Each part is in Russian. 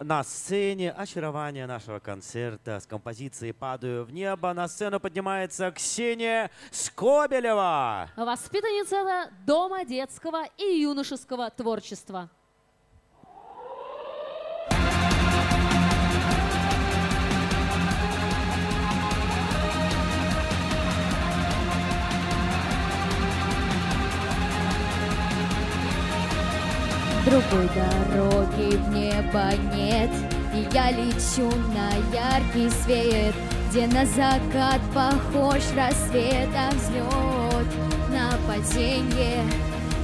на сцене очарование нашего концерта с композицией «Падаю в небо». На сцену поднимается Ксения Скобелева. Воспитанница Дома детского и юношеского творчества. Другой дороги в небо нет. И я лечу на яркий свет Где на закат похож рассветом взлет На падение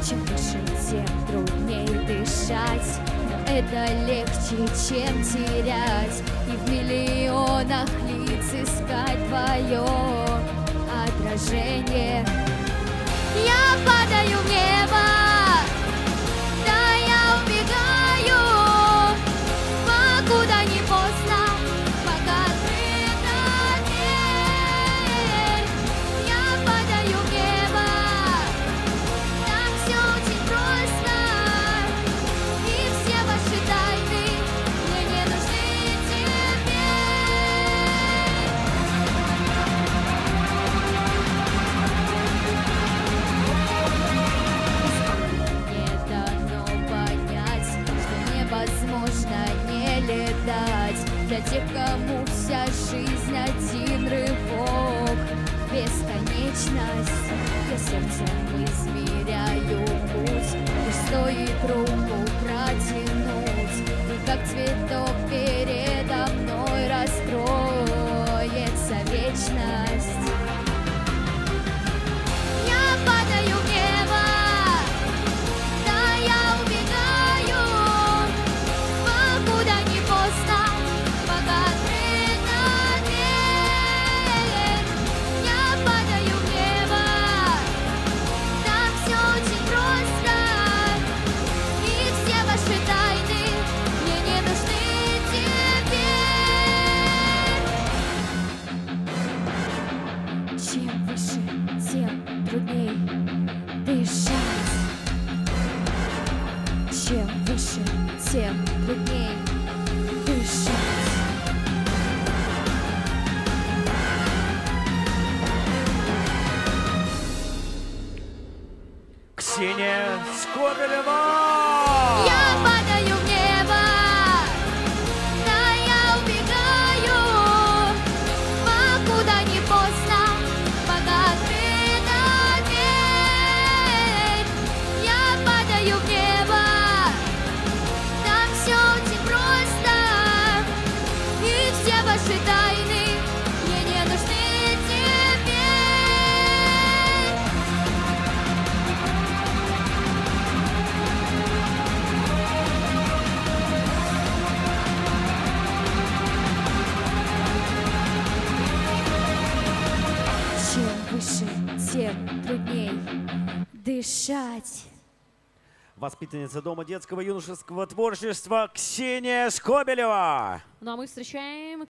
Чем выше, тем трудней дышать. Но это легче, чем терять. И в миллионах лиц искать твое отражение Для тех, кому вся жизнь один рывок Бесконечность. Я сердцем измеряю путь Лишь стоит руку протянуть И как цветок Чем выше, тем трудней дышать. Ксения Скобелева. Я падаю тем трудней дышать. Воспитанница Дома детского юношеского творчества Ксения Скобелева. Ну а мы встречаем